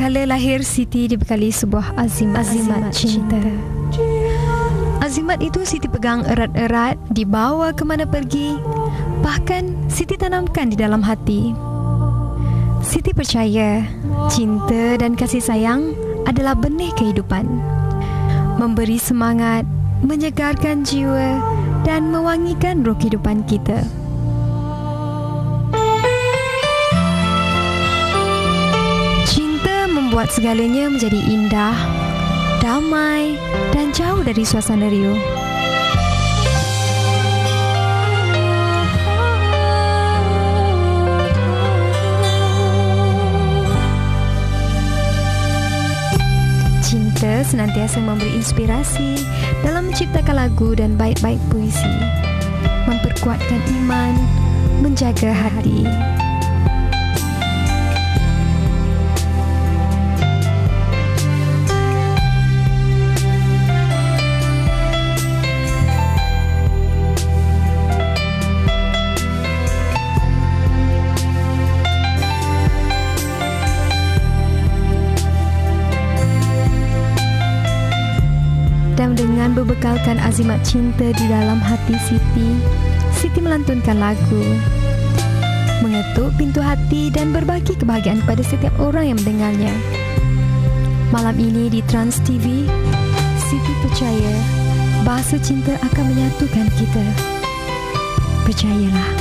kala lahir Siti dibekali sebuah azimat, azimat cinta. Azimat itu Siti pegang erat-erat, dibawa ke mana pergi. Bahkan Siti tanamkan di dalam hati. Siti percaya cinta dan kasih sayang adalah benih kehidupan. Memberi semangat, menyegarkan jiwa dan mewangikan roh kehidupan kita. Membuat segalanya menjadi indah, damai dan jauh dari suasana riuh. Cinta senantiasa memberi inspirasi dalam menciptakan lagu dan bait-bait puisi, memperkuatkan iman, menjaga hati. Azimat cinta di dalam hati Siti, Siti melantunkan lagu. Mengetuk pintu hati dan berbagi kebahagiaan kepada setiap orang yang mendengarnya. Malam ini di Trans TV, Siti percaya bahasa cinta akan menyatukan kita. Percayalah.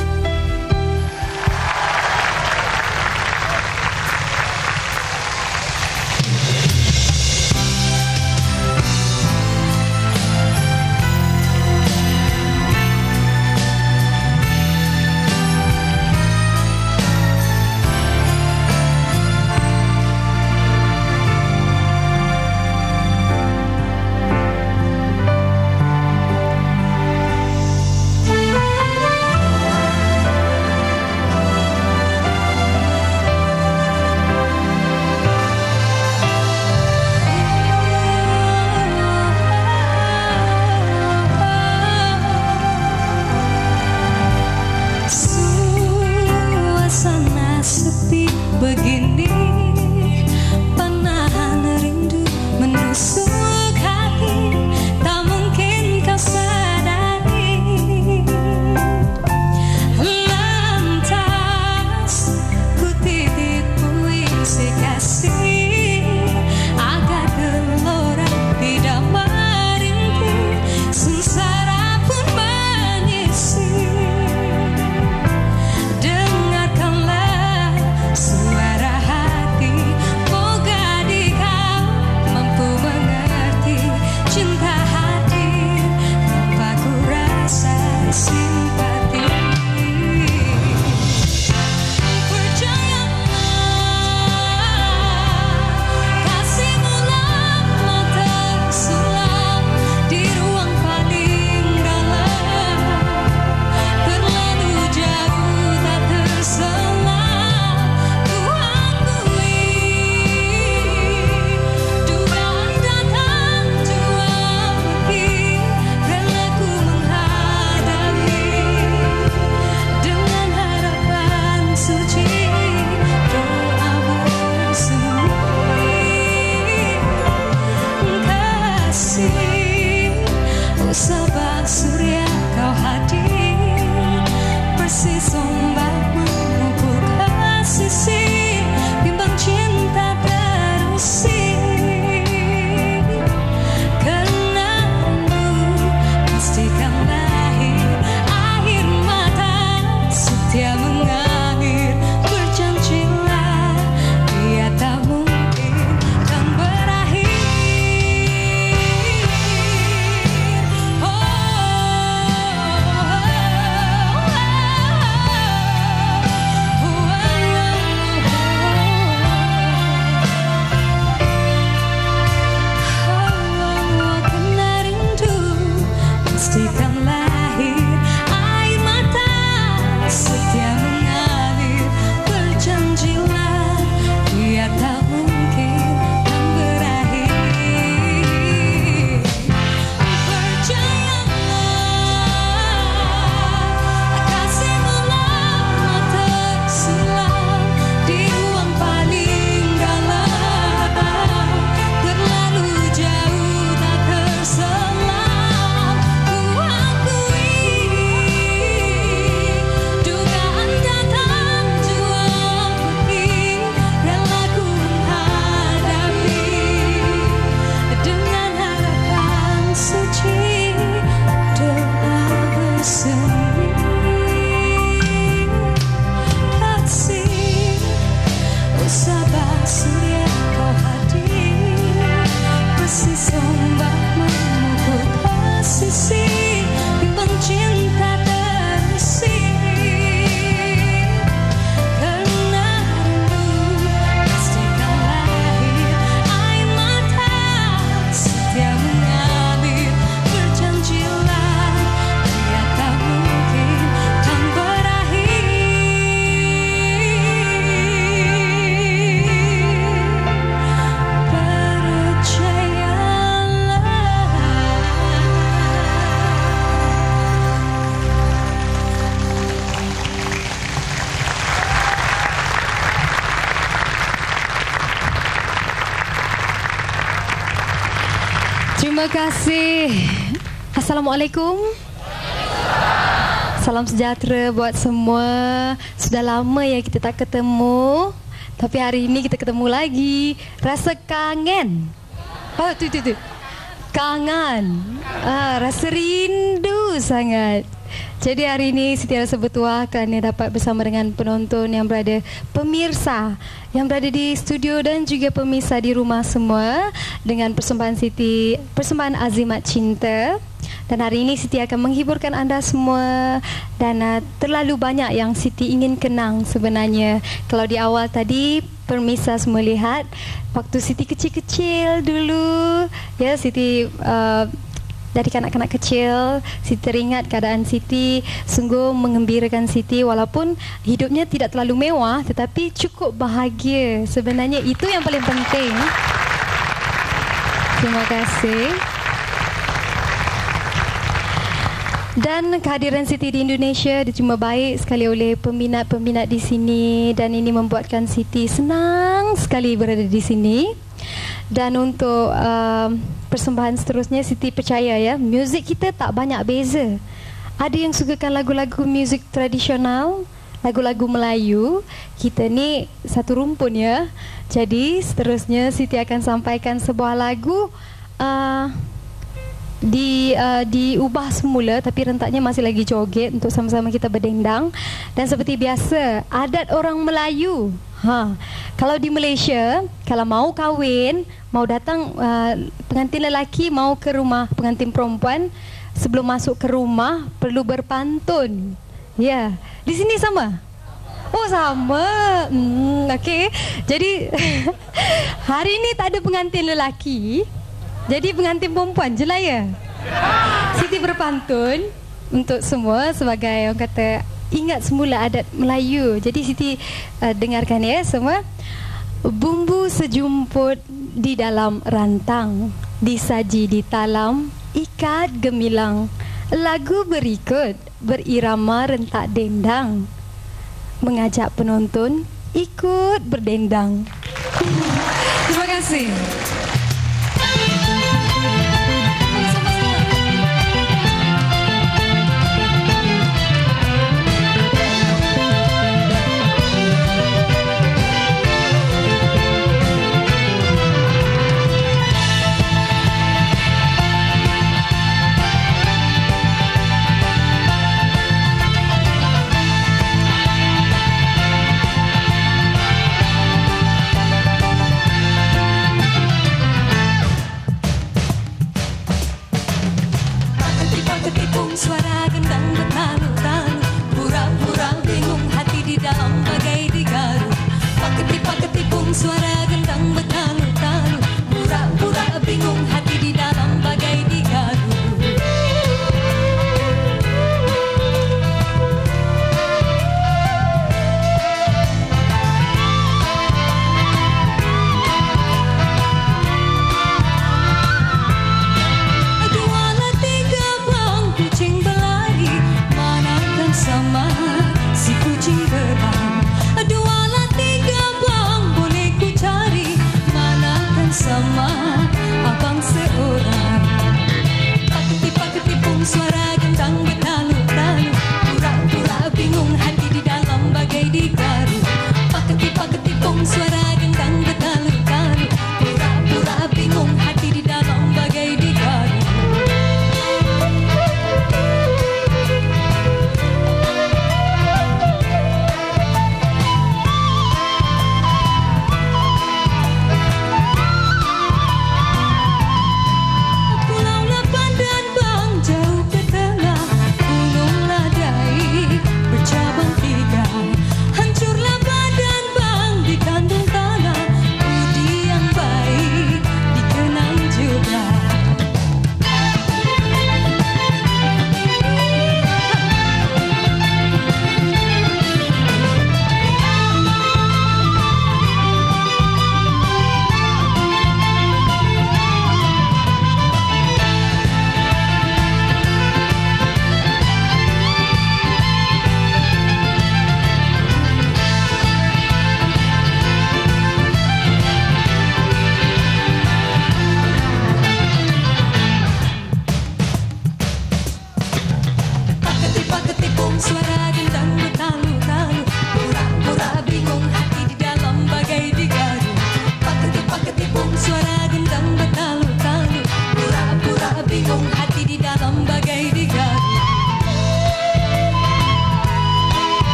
Kasih. Assalamualaikum. Salam sejahtera buat semua. Sudah lama ya kita tak ketemu. Tapi hari ini kita ketemu lagi. Rasa kangen. Oh, tu tu tu. Kangen. Ah, rasa rindu sangat. Jadi hari ini Siti rasa bertuah kerana dapat bersama dengan penonton yang berada pemirsa yang berada di studio dan juga pemirsa di rumah semua dengan persembahan Siti, persembahan Azimat Cinta. Dan hari ini Siti akan menghiburkan anda semua dan uh, terlalu banyak yang Siti ingin kenang sebenarnya. Kalau di awal tadi permisa semua lihat waktu Siti kecil-kecil dulu ya Siti uh, dari kanak-kanak kecil Siti teringat keadaan Siti sungguh mengembirakan Siti walaupun hidupnya tidak terlalu mewah tetapi cukup bahagia. Sebenarnya itu yang paling penting. Terima kasih. Dan kehadiran Siti di Indonesia diterima baik sekali oleh peminat-peminat di sini dan ini membuatkan Siti senang sekali berada di sini. Dan untuk uh, persembahan seterusnya Siti percaya ya, muzik kita tak banyak beza. Ada yang sukakan lagu-lagu muzik tradisional, lagu-lagu Melayu. Kita ni satu rumpun ya. Jadi seterusnya Siti akan sampaikan sebuah lagu uh, di uh, diubah semula tapi rentaknya masih lagi joget untuk sama-sama kita berdendang dan seperti biasa adat orang Melayu ha. Kalau di Malaysia kalau mau kahwin mau datang uh, pengantin lelaki mau ke rumah pengantin perempuan sebelum masuk ke rumah perlu berpantun. Ya. Yeah. di sini sama? Oh sama. Hmm, Okay Jadi Hari ini tak ada pengantin lelaki jadi pengantin perempuan je lah ya. Siti berpantun untuk semua sebagai orang kata ingat semula adat Melayu. Jadi Siti uh, dengarkan ya semua. Bumbu sejumput di dalam rantang, disaji di talam, ikat gemilang. Lagu berikut berirama rentak dendang. Mengajak penonton ikut berdendang. Terima kasih.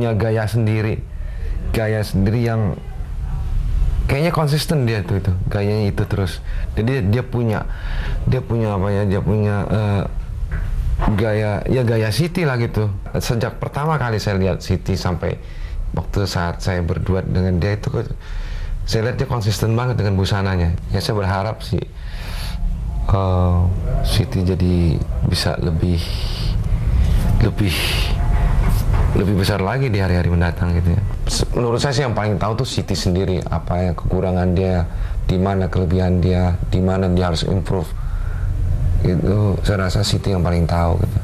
Punya gaya sendiri, gaya sendiri yang kayaknya konsisten dia tuh itu, gayanya itu terus. Jadi dia punya, dia punya apa ya? Dia punya uh, gaya, ya gaya Siti lah gitu. Sejak pertama kali saya lihat Siti sampai waktu saat saya berdua dengan dia itu, saya lihat dia konsisten banget dengan busananya. Ya saya berharap sih uh, Siti jadi bisa lebih lebih lebih besar lagi di hari-hari mendatang gitu ya. Menurut saya sih yang paling tahu tuh Siti sendiri apa yang kekurangan dia, di mana kelebihan dia, di mana dia harus improve. Itu saya rasa Siti yang paling tahu gitu.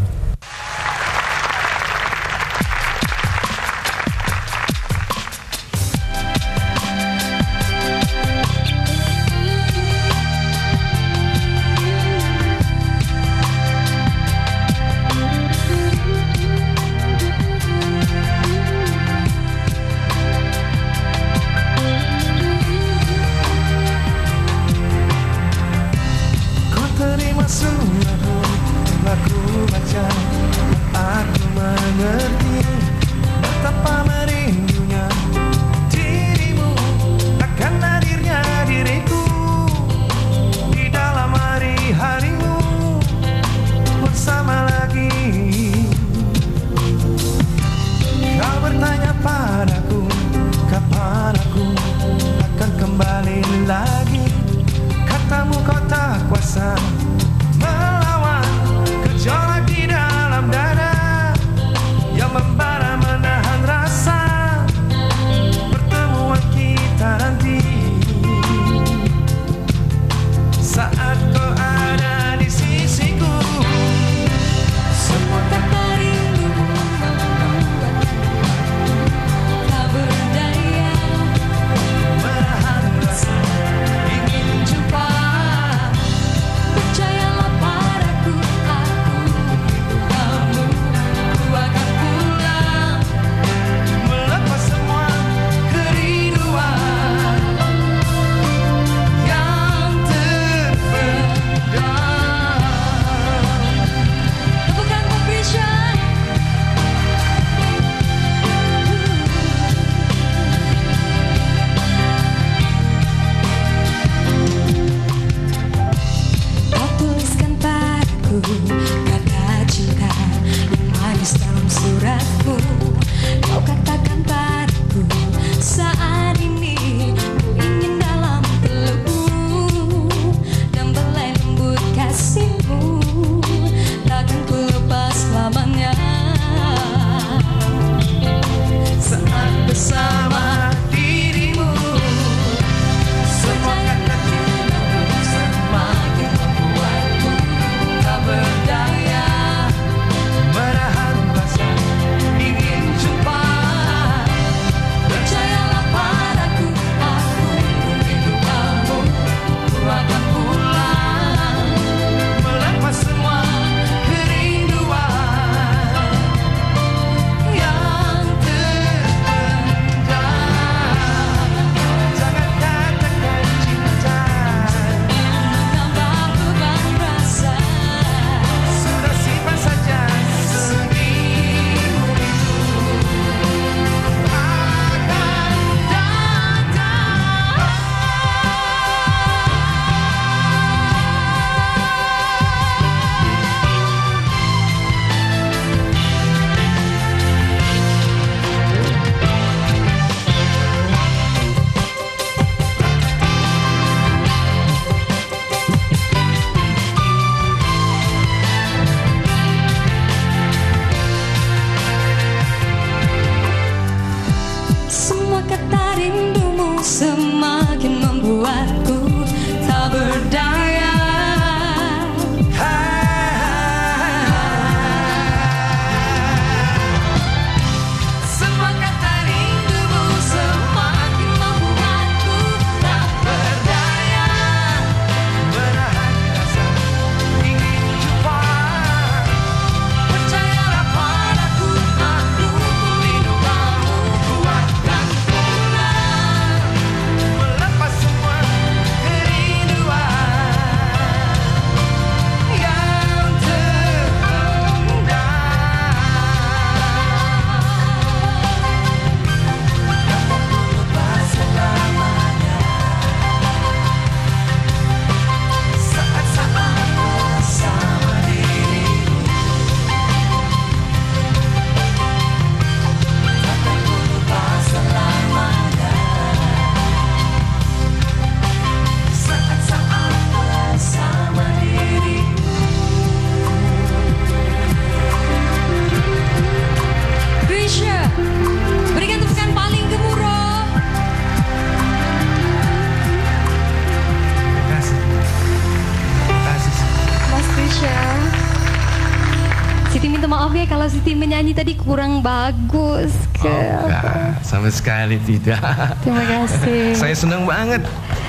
Tadi kurang bagus ke? Oh, enggak, sama sekali tidak. Terima kasih. Saya senang banget.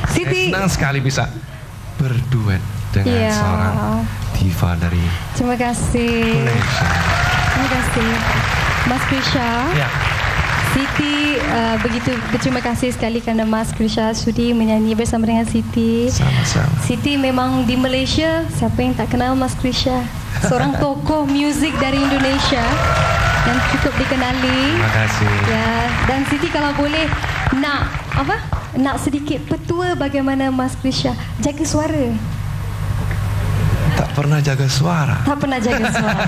Siti. Saya senang sekali bisa berduet dengan Ya. seorang diva dari Terima kasih. Malaysia. Terima kasih. Mas Krisha. Ya. Siti uh, begitu berterima kasih sekali kerana Mas Krisha sudi menyanyi bersama dengan Siti. Sama-sama. Siti memang di Malaysia siapa yang tak kenal Mas Krisha? Seorang tokoh muzik dari Indonesia yang cukup dikenali. Terima kasih. Ya, dan Siti kalau boleh nak apa? Nak sedikit petua bagaimana Mas Krisha jaga suara. Tak pernah jaga suara. Tak pernah jaga suara.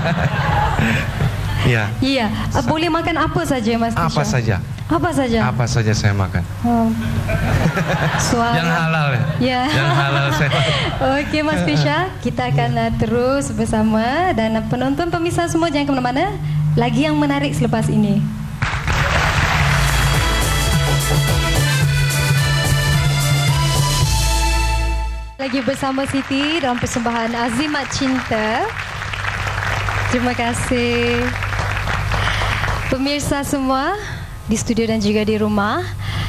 Ya. Ya, uh, boleh makan apa saja Mas Krisha? Apa saja? Apa saja? Apa saja saya makan. Oh. Suara. Yang halal ya. Ya. Yang halal saya makan. Okey Mas Krisha, kita akan uh, terus bersama dan penonton pemirsa semua jangan ke mana-mana. Lagi yang menarik selepas ini. Lagi bersama Siti dalam persembahan Azimat Cinta. Terima kasih. Pemirsa semua di studio dan juga di rumah,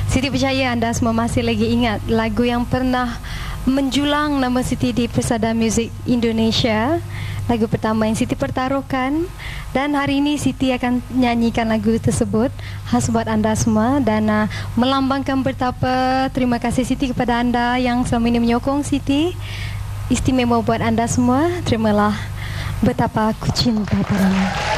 Siti percaya anda semua masih lagi ingat lagu yang pernah menjulang nama Siti di Persada Muzik Indonesia. Lagu pertama yang Siti pertaruhkan dan hari ini Siti akan nyanyikan lagu tersebut khas buat anda semua dan uh, melambangkan betapa terima kasih Siti kepada anda yang selama ini menyokong Siti. Istimewa buat anda semua. Terimalah betapa aku cinta padamu.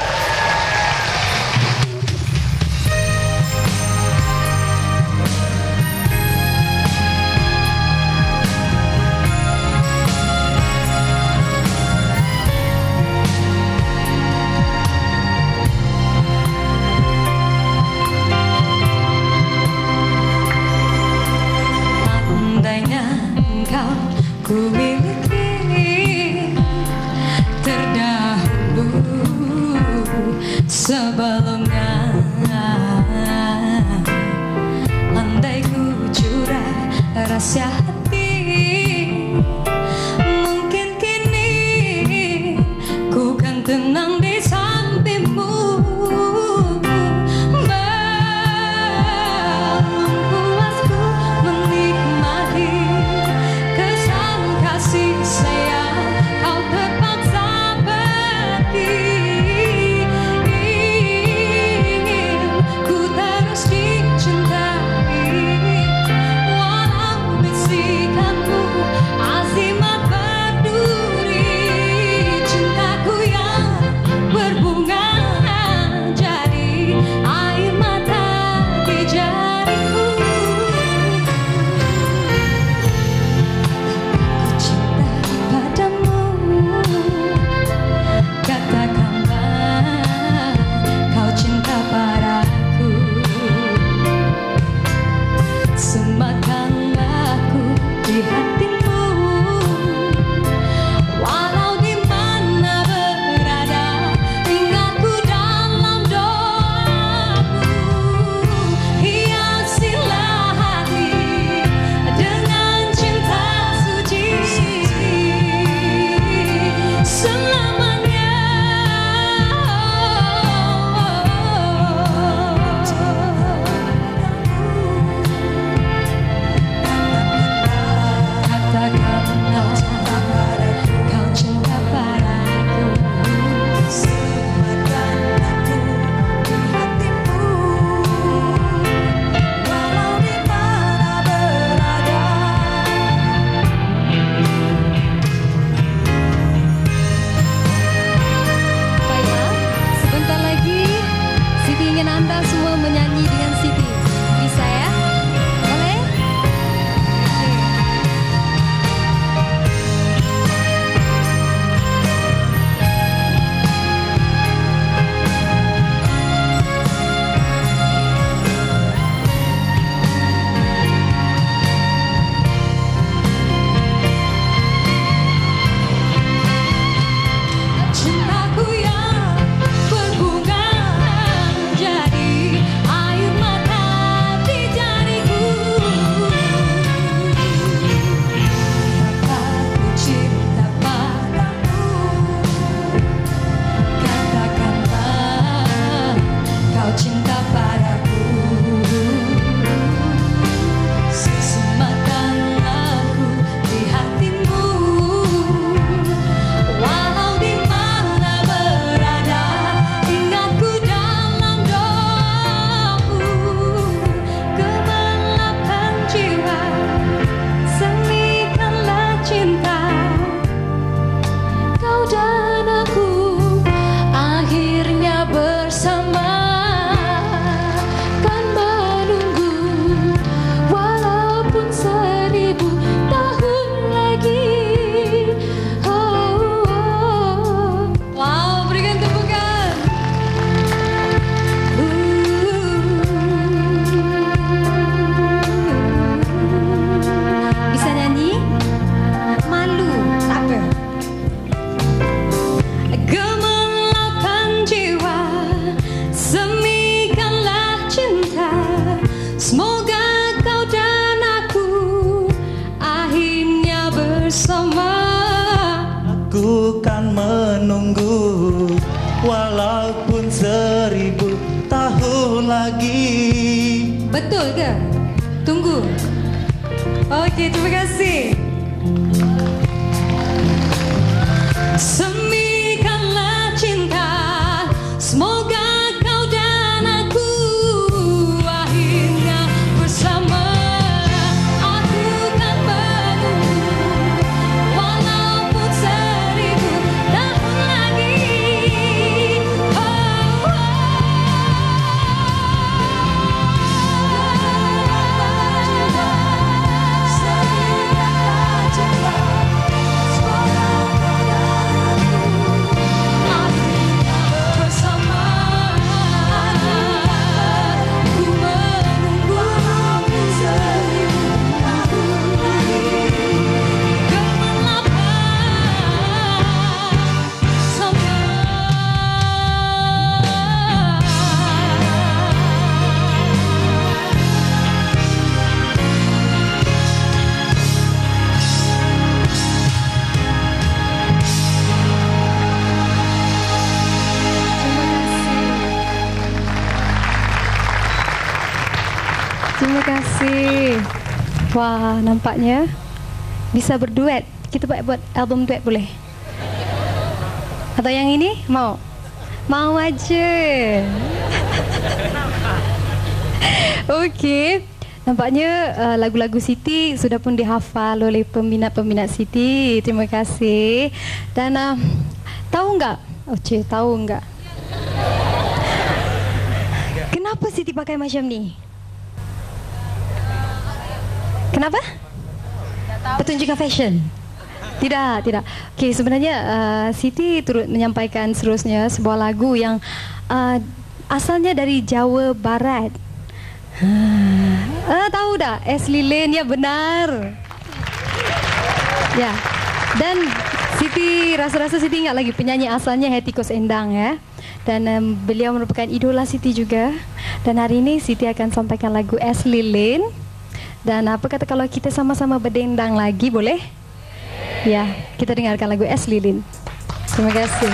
Wah, nampaknya bisa berduet. Kita buat buat album duet boleh? Atau yang ini mau? Mau aja. Okey. Nampaknya uh, lagu-lagu Siti sudah pun dihafal oleh peminat-peminat Siti. Terima kasih. Dan uh, tahu enggak? Oh, cik, tahu enggak? Kenapa Siti pakai macam ni? Kenapa? Pertunjukan fashion. Tidak, tidak. Okey, sebenarnya uh, Siti turut menyampaikan seterusnya sebuah lagu yang uh, asalnya dari Jawa Barat. Ah, tahu dah? S Lilin ya benar. Ya. Dan Siti rasa-rasa Siti ingat lagi penyanyi asalnya Hetiko Endang ya. Dan um, beliau merupakan idola Siti juga. Dan hari ini Siti akan sampaikan lagu S Lilin. Dan apa kata kalau kita sama-sama berdendang lagi boleh? Ya, kita dengarkan lagu S Lilin. Terima kasih.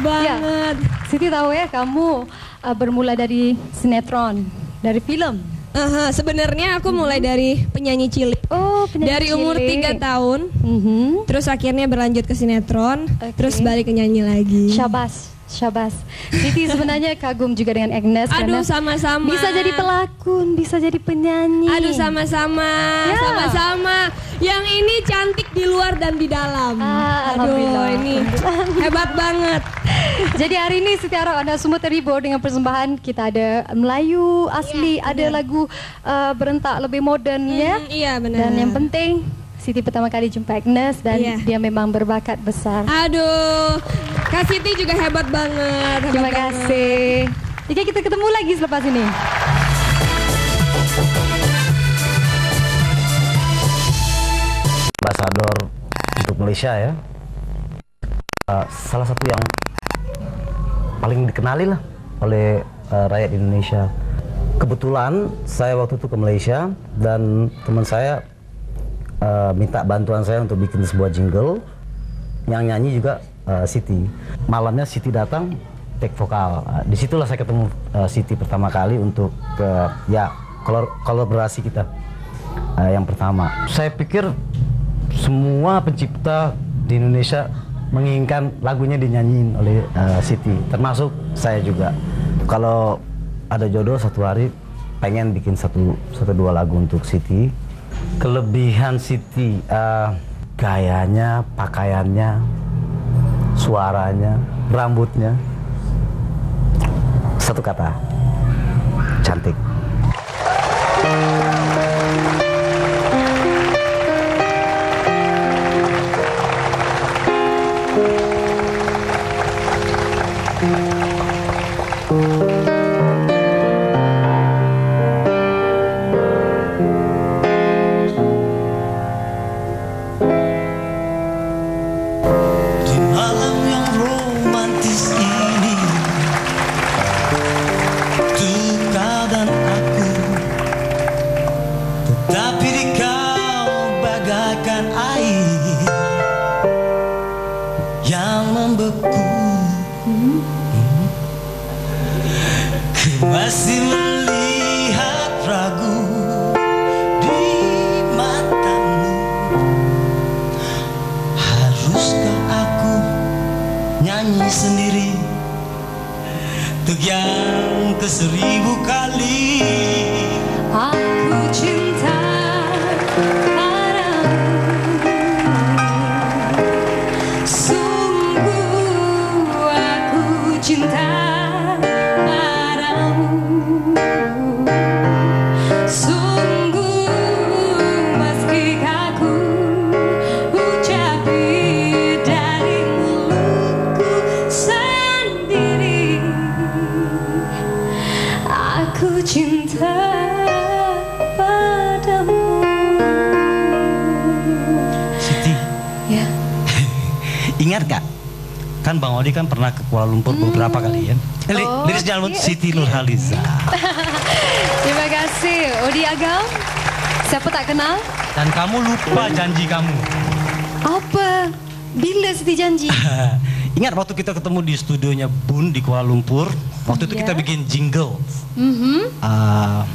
Banget. Ya. Siti tahu ya kamu uh, bermula dari sinetron, dari film. Aha, sebenarnya aku mulai dari penyanyi cilik. Oh, penyanyi Dari umur cilik. 3 tahun, Mhm. terus akhirnya berlanjut ke sinetron, Oke. terus balik ke nyanyi lagi. Syabas, syabas. Siti sebenarnya kagum juga dengan Agnes Aduh sama-sama. bisa jadi pelakon, bisa jadi penyanyi. Aduh sama-sama, Ya. sama-sama. Yang ini cantik di luar dan di dalam. Ah, Aduh ini hebat banget. Jadi hari ini setiap anda semua terhibur dengan persembahan kita ada Melayu asli, ada lagu uh, berentak lebih moden ya. Hmm, iya, benar. Dan yang penting Siti pertama kali jumpa Agnes dan Iya. dia memang berbakat besar. Aduh, Kak Siti juga hebat banget. hebat Terima banget. kasih. Jika kita ketemu lagi selepas ini. ambasador untuk Malaysia ya. Uh, salah satu yang paling dikenali lah oleh uh, rakyat Indonesia. Kebetulan saya waktu itu ke Malaysia dan teman saya uh, minta bantuan saya untuk bikin sebuah jingle yang nyanyi juga uh, Siti. Malamnya Siti datang take vokal. Uh, di situlah saya ketemu uh, Siti pertama kali untuk ke ya kolor- kolaborasi kita uh, yang pertama. Saya pikir semua pencipta di Indonesia menginginkan lagunya dinyanyiin oleh uh, Siti, termasuk saya juga. Kalau ada jodoh satu hari pengen bikin satu satu dua lagu untuk Siti Kelebihan Siti, eh, gayanya, pakaiannya, suaranya, rambutnya. Satu kata, Lumpur beberapa kali ya Eh, li- Oh, Liris Jalan iya, Siti Nurhaliza terima kasih Odi Agam Siapa tak kenal? Dan kamu lupa janji kamu Apa? Bila Siti janji? Ingat waktu kita ketemu di studionya Bun di Kuala Lumpur Waktu itu Iya. kita bikin jingle Mhm. Ah,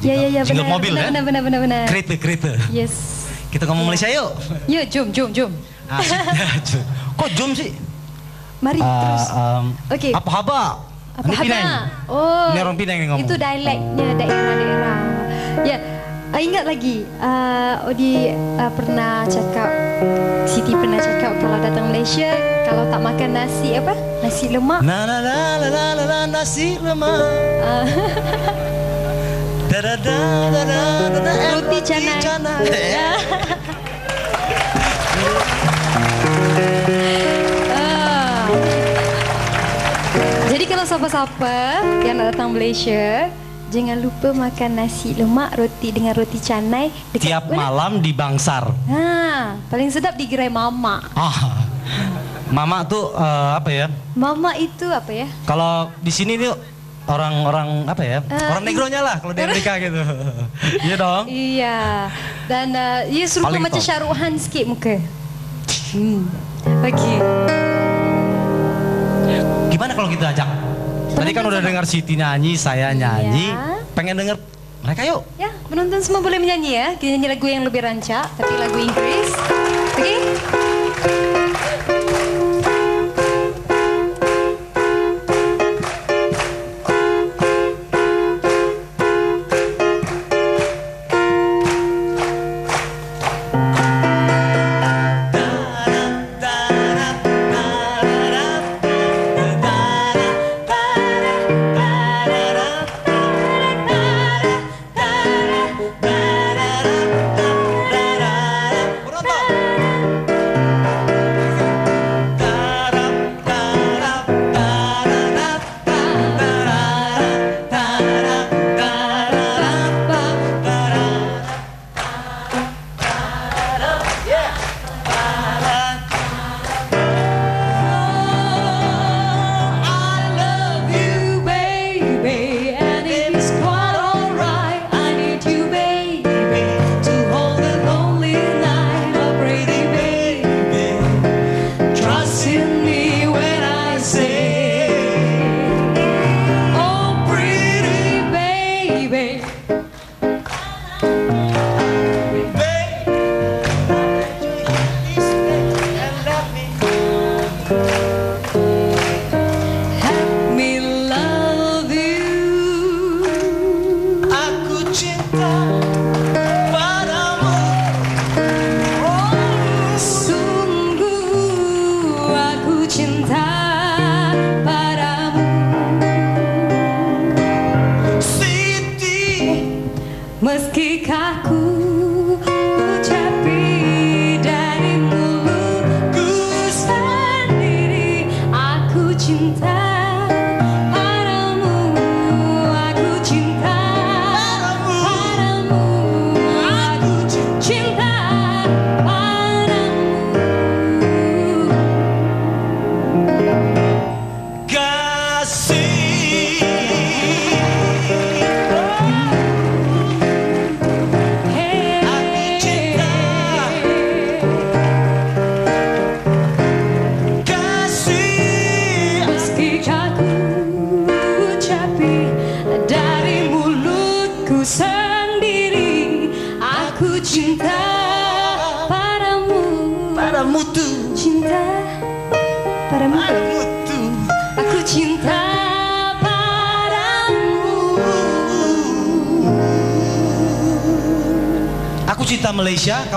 Ya ya ya jingle benar. mobil benar, ya benar benar benar benar. Kereta, kereta Yes. Kita ngomong Malaysia yuk Yuk jom jom jom. Jom. Kok jom sih? Mari Ah, terus. um, Okey. Apa khabar? Apa Penang. khabar? Oh. Ini orang Penang yang ngomong. Itu dialeknya daerah-daerah. Ya. Uh, ingat lagi uh, Odi uh, pernah cakap Siti pernah cakap kalau datang Malaysia kalau tak makan nasi apa? Nasi lemak. Na na na na na na na nasi lemak Uh, Da da da da da da da eh, Roti canai. Kalau siapa-siapa yang nak datang Malaysia, jangan lupa makan nasi lemak roti dengan roti canai dekat Tiap mana? malam di Bangsar Ha, paling sedap di gerai mama. ah. Mama tuh eh, apa ya? Mama itu apa ya? Kalau di sini tuh orang-orang apa ya? Eh, orang negronya lah kalau di Amerika gitu. Iya dong. Iya. Dan uh, ia serupa Paling macam. Syaruhan sikit muka. Hmm. Okey. Gimana kalau kita ajak? Tadi kan udah dengar Siti nyanyi, saya nyanyi. Iya. Pengen denger mereka yuk. Ya, penonton semua boleh menyanyi ya. Kita nyanyi lagu yang lebih rancak, tapi lagu Inggris. Okey? Penonton.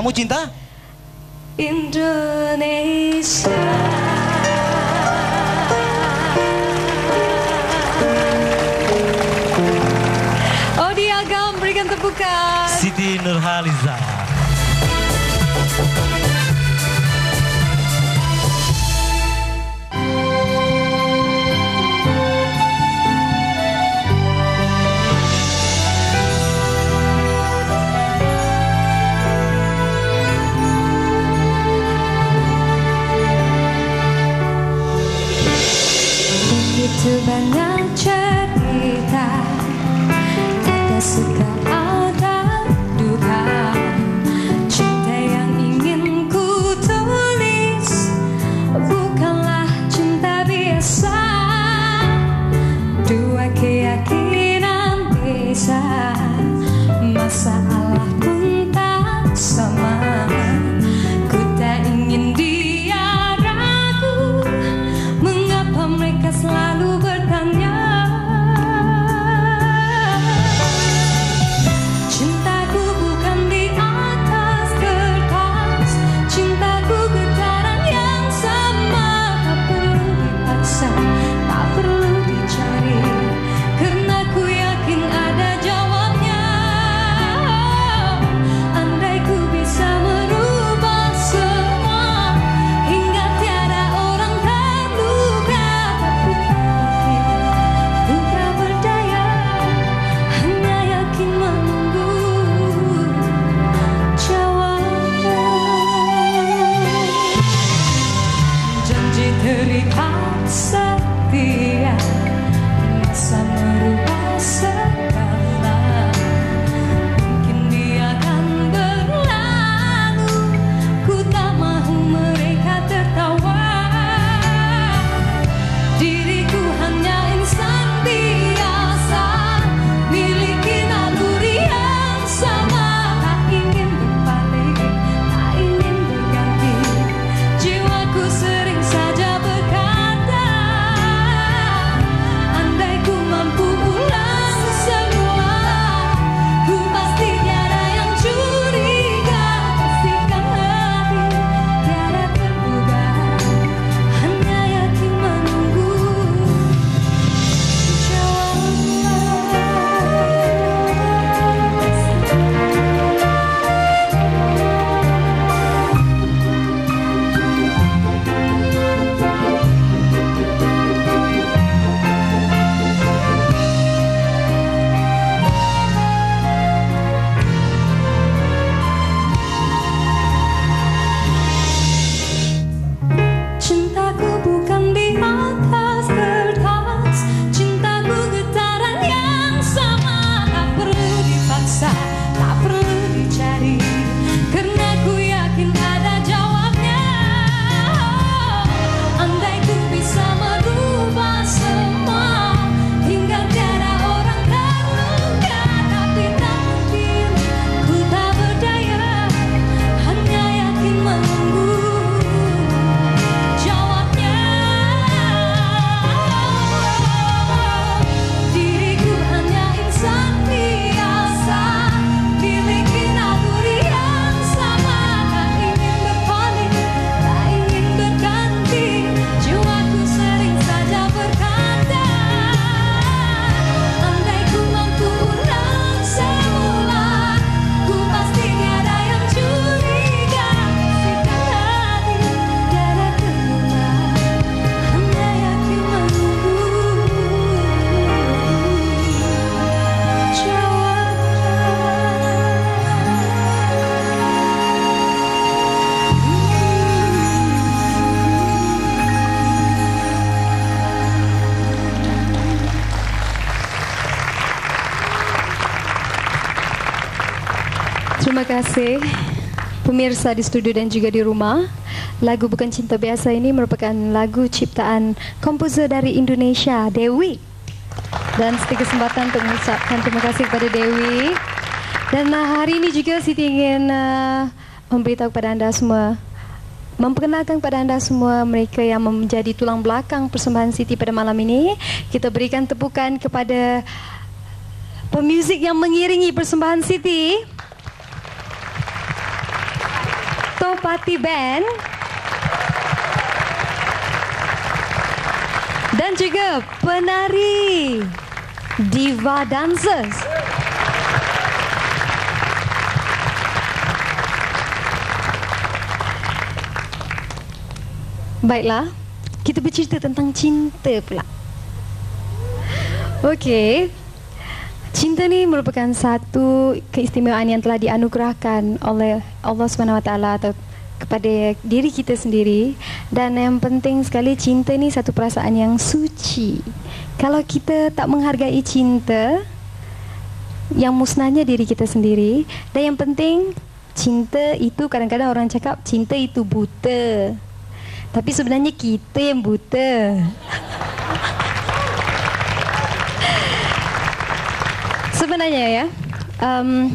mucha chinta? pemirsa di studio dan juga di rumah. Lagu Bukan Cinta Biasa ini merupakan lagu ciptaan komposer dari Indonesia, Dewi. Dan setiap kesempatan untuk mengucapkan terima kasih kepada Dewi. Dan ah, hari ini juga Siti ingin uh, memberitahu kepada anda semua Memperkenalkan kepada anda semua mereka yang menjadi tulang belakang persembahan Siti pada malam ini. Kita berikan tepukan kepada pemuzik yang mengiringi persembahan Siti Siti. Topati Band. Dan juga penari Diva Dancers. Baiklah, kita bercerita tentang cinta pula. Okey. Cinta ni merupakan satu keistimewaan yang telah dianugerahkan oleh Allah SWT atau kepada diri kita sendiri dan yang penting sekali cinta ni satu perasaan yang suci. Kalau kita tak menghargai cinta yang musnahnya diri kita sendiri dan yang penting cinta itu kadang-kadang orang cakap cinta itu buta. Tapi sebenarnya kita yang buta. sebenarnya ya, um,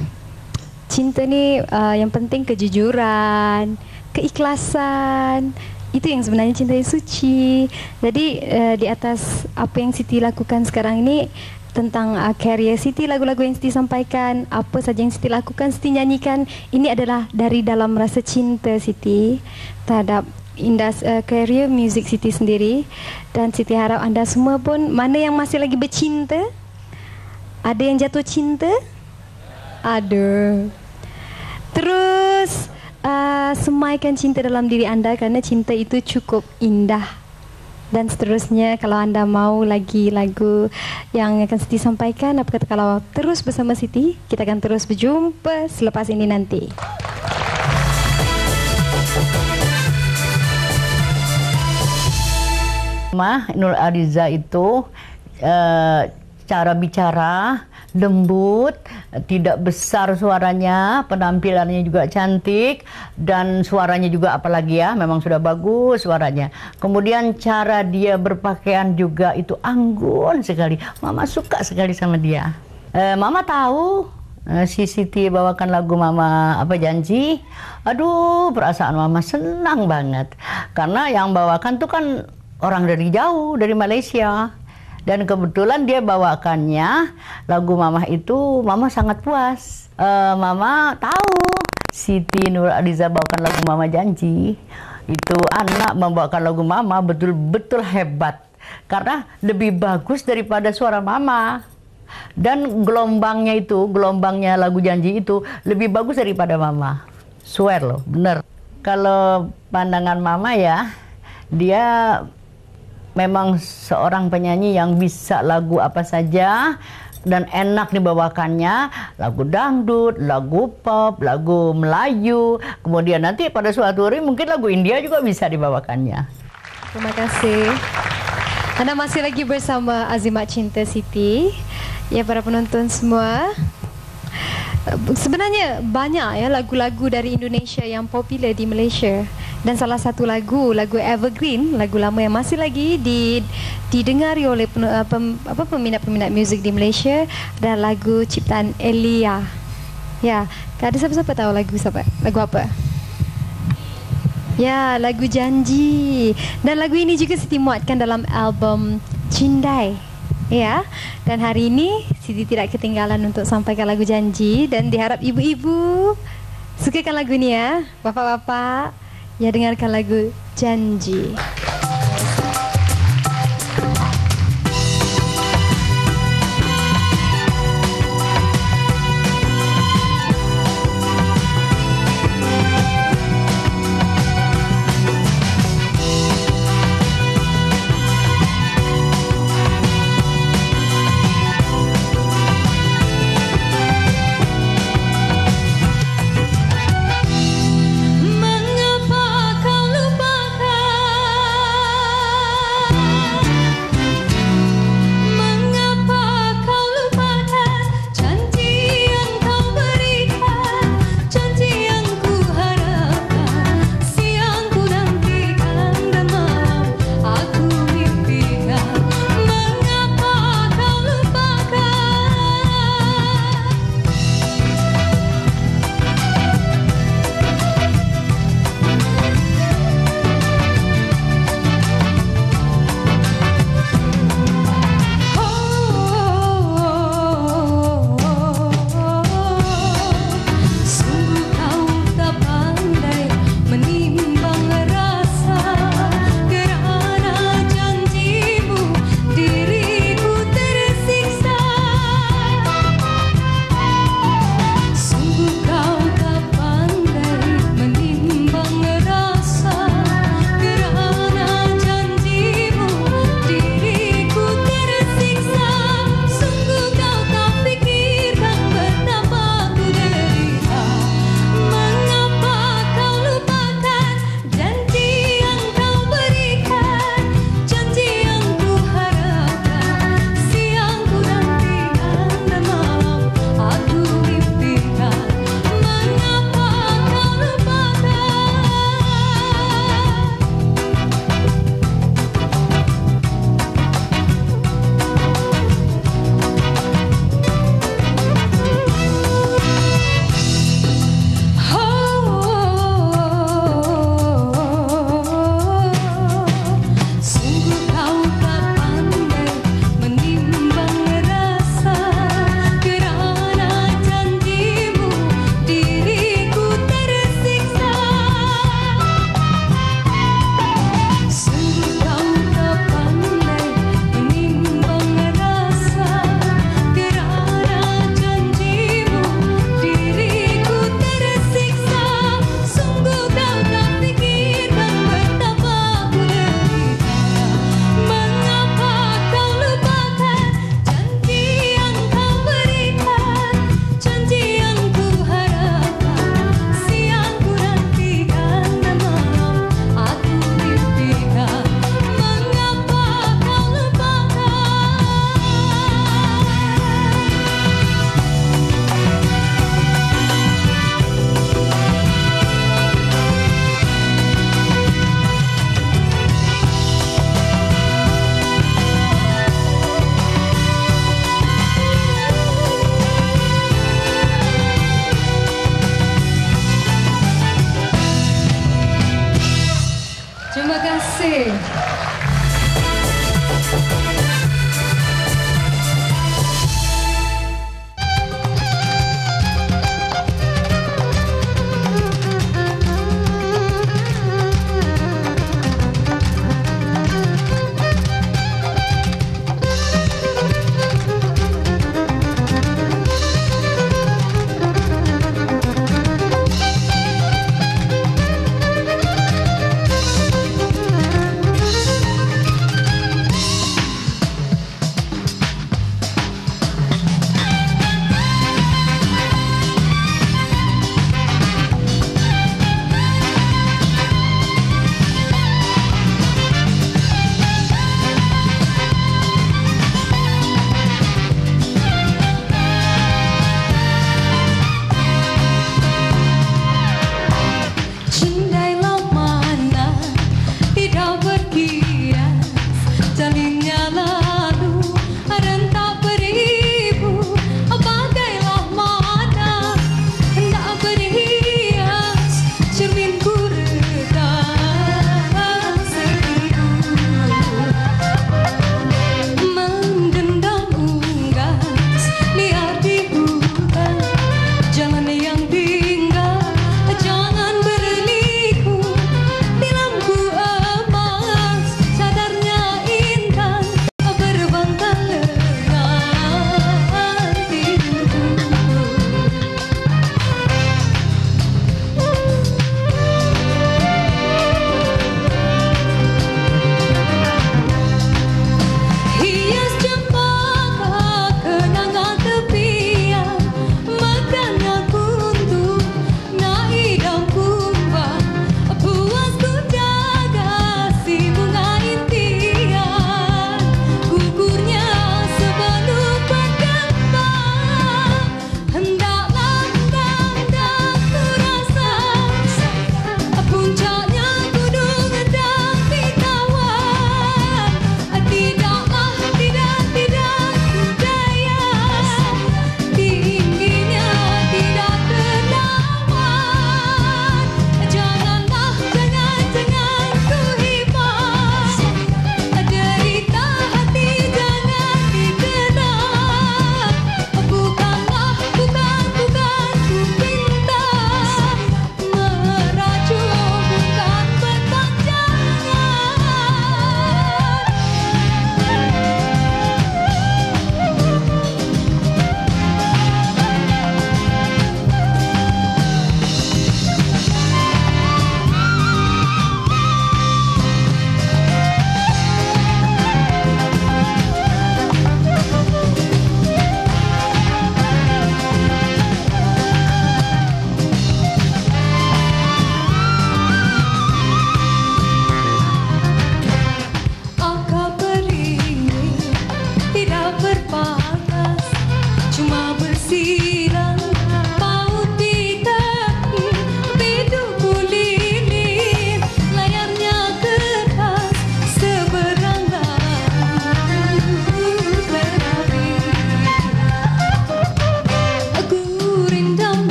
cinta ni uh, yang penting kejujuran, keikhlasan. Itu yang sebenarnya cinta yang suci. Jadi uh, di atas apa yang Siti lakukan sekarang ini tentang uh, career Siti, lagu-lagu yang Siti sampaikan, apa saja yang Siti lakukan, Siti nyanyikan, ini adalah dari dalam rasa cinta Siti terhadap indas uh, career music Siti sendiri dan Siti harap anda semua pun mana yang masih lagi bercinta ada yang jatuh cinta ada terus uh, semaikan cinta dalam diri anda kerana cinta itu cukup indah. Dan seterusnya kalau anda mau lagi lagu yang akan Siti sampaikan apa kata kalau terus bersama Siti kita akan terus berjumpa selepas ini nanti. Mah Nur Ariza itu uh, cara bicara lembut, tidak besar suaranya, penampilannya juga cantik dan suaranya juga apalagi ya, memang sudah bagus suaranya. Kemudian cara dia berpakaian juga itu anggun sekali. Mama suka sekali sama dia. Uh, Mama tahu uh, si Siti bawakan lagu Mama apa janji. Aduh, perasaan Mama senang banget. Karena yang bawakan tuh kan orang dari jauh dari Malaysia dan kebetulan dia bawakannya lagu Mama itu Mama sangat puas. Uh, Mama tahu Siti Nur Aliza bawakan lagu Mama Janji. Itu anak membawakan lagu Mama betul-betul hebat. Karena lebih bagus daripada suara Mama dan gelombangnya itu gelombangnya lagu Janji itu lebih bagus daripada Mama swear loh bener. Kalau pandangan Mama ya dia memang seorang penyanyi yang bisa lagu apa saja dan enak dibawakannya lagu dangdut, lagu pop, lagu Melayu kemudian nanti pada suatu hari mungkin lagu India juga bisa dibawakannya Terima kasih. Anda masih lagi bersama Azimat Cinta Siti. Ya para penonton semua. Sebenarnya banyak ya lagu-lagu dari Indonesia yang popular di Malaysia dan salah satu lagu lagu evergreen lagu lama yang masih lagi di didengari oleh pen, uh, pem, apa peminat-peminat muzik di Malaysia dan lagu ciptaan Elia. Ya, ada siapa-siapa tahu lagu siapa? Lagu apa? Ya, lagu Janji. Dan lagu ini juga Siti muatkan dalam album Cindai. Ya, dan hari ini Siti tidak ketinggalan untuk sampaikan lagu Janji dan diharap ibu-ibu sukakan lagu ini bapak-bapak. Ya dengarkan lagu Janji.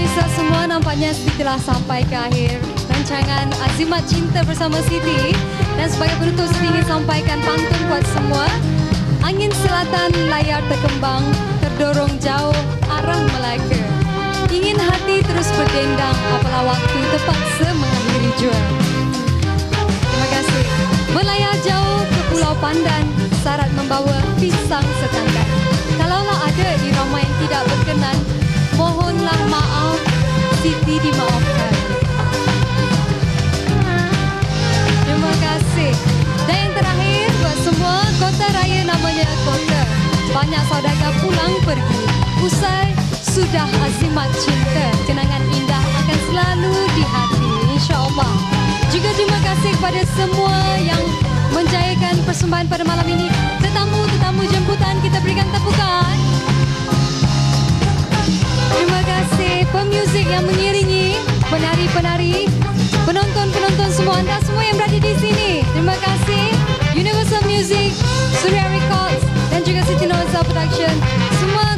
Pemirsa semua nampaknya Siti telah sampai ke akhir rancangan Azimat Cinta bersama Siti. Dan sebagai penutup Siti ingin sampaikan pantun buat semua. Angin selatan layar terkembang terdorong jauh arah Melaka. Ingin hati terus berdendang apabila waktu terpaksa mengakhiri jua Terima kasih. Melayar jauh ke Pulau Pandan syarat membawa pisang setangkai. Kalaulah ada irama yang tidak berkenan Mohonlah maaf, Siti dimaafkan. Terima kasih. Dan yang terakhir buat semua, kota raya namanya kota. Banyak saudagar pulang pergi. Usai sudah azimat cinta, kenangan indah akan selalu di hati, insya Allah. Juga terima kasih kepada semua yang menjayakan persembahan pada malam ini. Tetamu-tetamu jemputan kita berikan tepukan. Terima kasih pemuzik yang mengiringi penari-penari, penonton-penonton semua anda semua yang berada di sini. Terima kasih Universal Music, Surya Records dan juga Siti Nozal Production. Semua